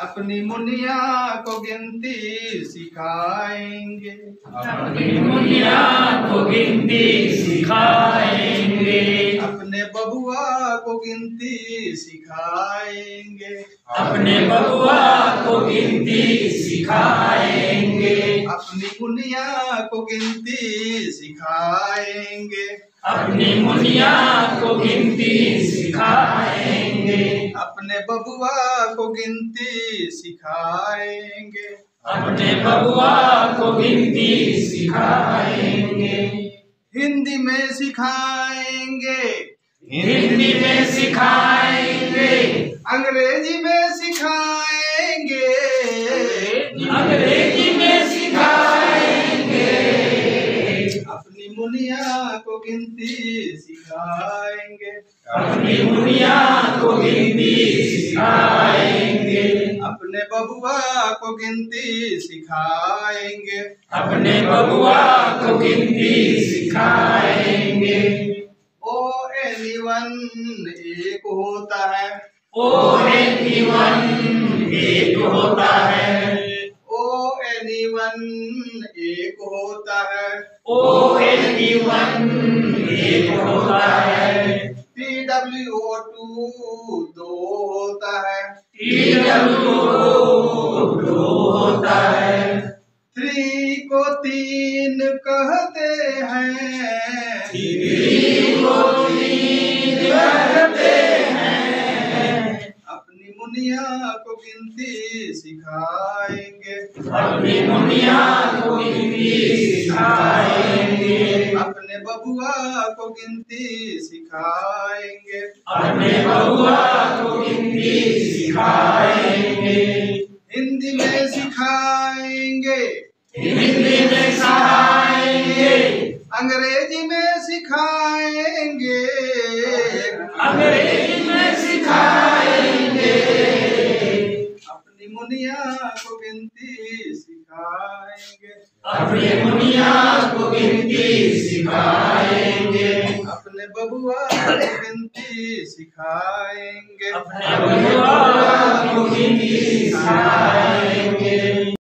अपनी मुनिया को गिनती सिखाएँगे। अपनी मुनिया को गिनती सिखाएँगे। अपने बबुआ को गिनती सिखाएँगे। अपने बबुआ को गिनती सिखाएँगे। अपनी मुनिया को गिनती सिखाएँगे। अपनी मुनिया को गिनती अपने बबुआ को गिनती सिखाएँगे। अपने बबुआ को गिनती सिखाएँगे। हिंदी में सिखाएँगे। हिंदी में सिखाएँगे। अंग्रेज़ी में सिखाएँगे। अंग्रेज़ी में सिखाएँगे। अपनी मुनिया को गिनती सिखाएँगे। अपनी मुनिया को गिनती सिखाएँगे। अपने बबुआ को गिनती सिखाएँगे। अपने बबुआ को गिनती सिखाएँगे। ओ एनीवन एक होता है। ओ एनीवन एक होता है। ओ एनीवन एक होता है। ओ एनीवन एक होता है। टू दो होता है। टी डब्ल्यू दो होता है। थ्री को तीन कहते हैं। को तीन कहते अपनी मुनिया को गिनती सिखाएँगे। अपनी मुनिया को गिनती सिखाएँगे। बबुआ को गिनती सिखाएँगे। अपने बबुआ को गिनती सिखाएँगे। हिंदी में सिखाएँगे। हिंदी में सिखाएँगे। अंग्रेज़ी में सिखाएँगे। अंग्रेज़ी में सिखाएँगे। अपनी मुनिया को गिनती सिखाएँगे। अपनी मुनिया को गिनती सिखाएँगे। अपने बबुआ को गिनती सिखाएँगे। अपने बबुआ को गिनती सिखाएँगे।